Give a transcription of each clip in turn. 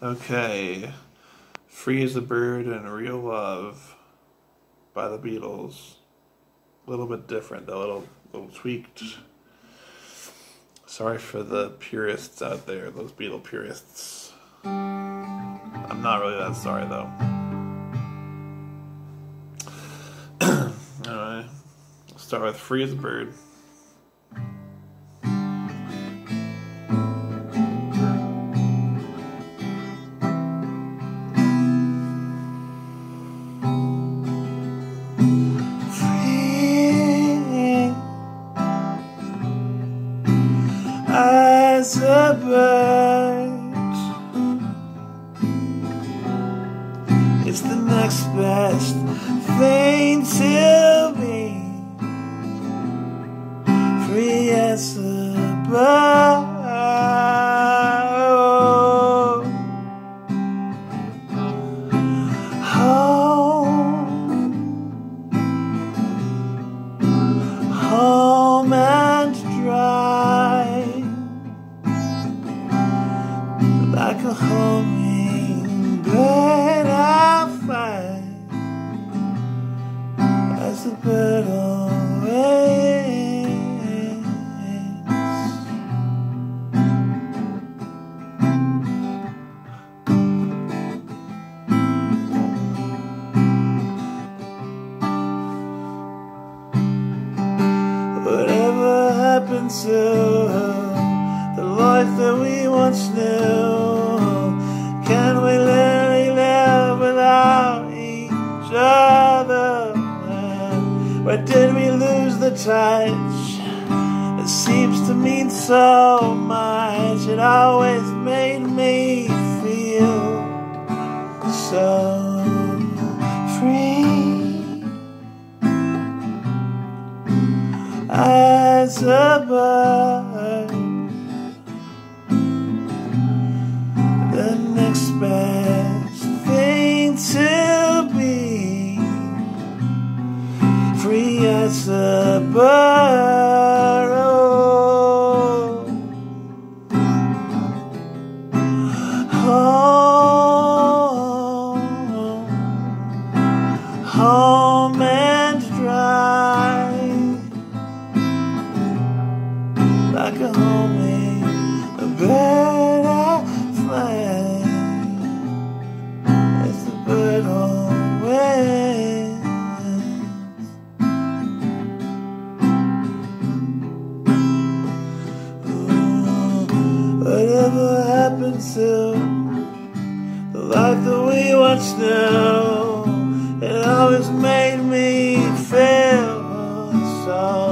Okay. Free as a Bird and Real Love by the Beatles. A little bit different, a little, little tweaked. Sorry for the purists out there, those Beatle purists. I'm not really that sorry, though. Alright. Start with Free as a Bird. As. It's the next best thing to be free as a bird. Like a hummingbird I fly as the bird always. Whatever happened to the life that we once knew? Can we really live without each other? Where did we lose the touch? It seems to mean so much. It always made me feel so free. as a as a bird. Home, home and dry like a homie, to the life that we watch now, It always made me feel so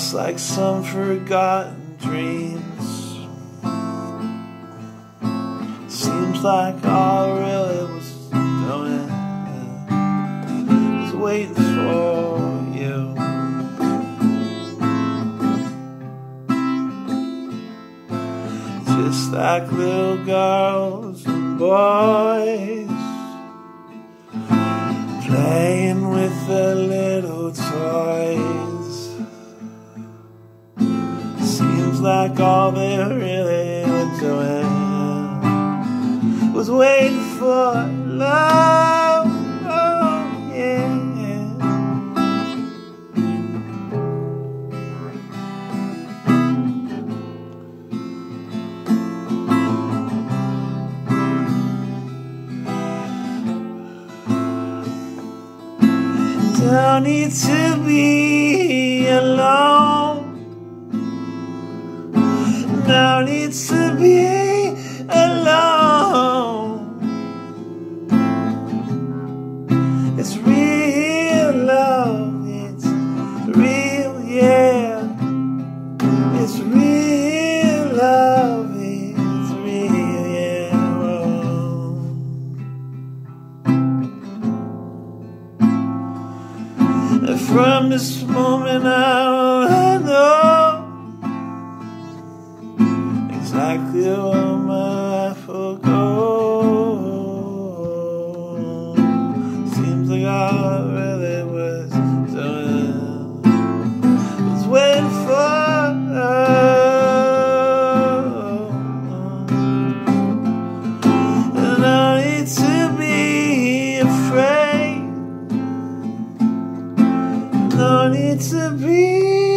lost like some forgotten dreams. Seems like all really was doing was waiting for you. Just like little girls and boys playing with their little toys. Like all they really were doing was waiting for love. Oh, yeah. Don't need to be alone. to be alone. It's real love, it's real, yeah. It's real love, it's real, yeah. From this moment on, no need to be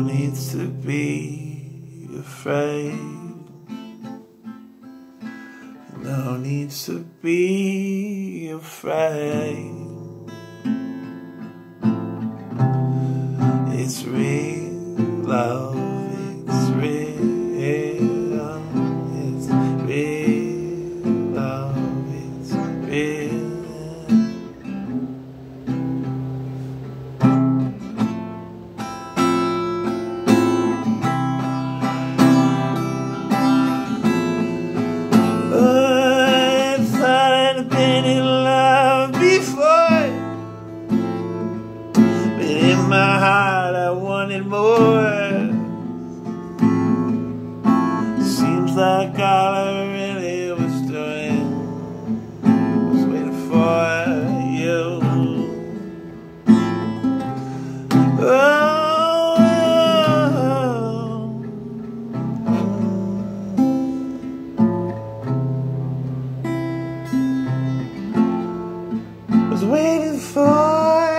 no need to be afraid. No need to be afraid. It's real love. heart, I wanted more. Seems like all I really was doing was waiting for you. Oh, mm. was waiting for